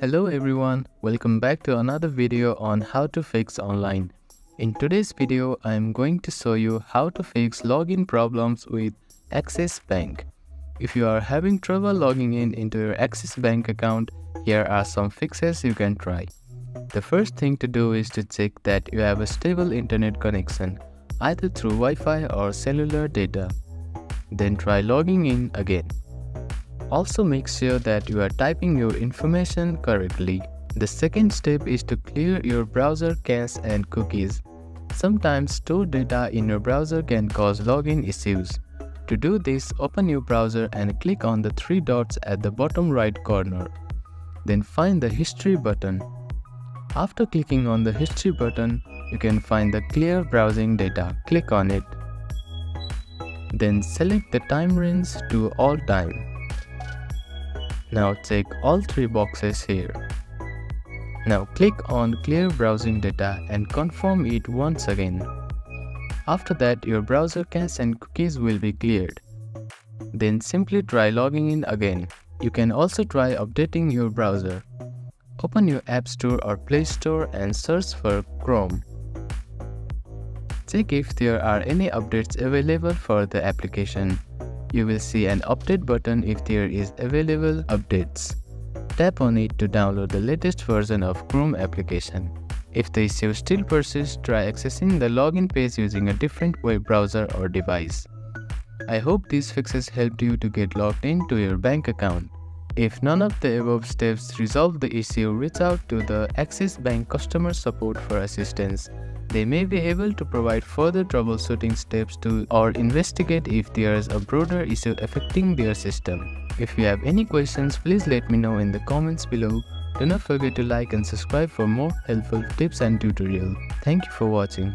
Hello everyone, welcome back to another video on how to fix online. In today's video, I am going to show you how to fix login problems with Axis Bank. If you are having trouble logging in into your Axis Bank account, here are some fixes you can try. The first thing to do is to check that you have a stable internet connection, either through Wi-Fi or cellular data. Then try logging in again. Also make sure that you are typing your information correctly. The second step is to clear your browser cache and cookies. Sometimes stored data in your browser can cause login issues. To do this, open your browser and click on the three dots at the bottom right corner. Then find the History button. After clicking on the History button, you can find the Clear Browsing Data. Click on it. Then select the time range to all time. Now check all three boxes here. Now click on Clear Browsing Data and confirm it once again. After that, your browser cache and cookies will be cleared. Then simply try logging in again. You can also try updating your browser. Open your App Store or Play Store and search for Chrome. Check if there are any updates available for the application. You will see an update button if there is available updates. Tap on it to download the latest version of Chrome application. If the issue still persists, try accessing the login page using a different web browser or device. I hope these fixes helped you to get logged into your bank account. If none of the above steps resolve the issue, reach out to the Axis Bank customer support for assistance. They may be able to provide further troubleshooting steps to or investigate if there is a broader issue affecting their system. If you have any questions, please let me know in the comments below. Do not forget to like and subscribe for more helpful tips and tutorials. Thank you for watching.